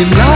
him now.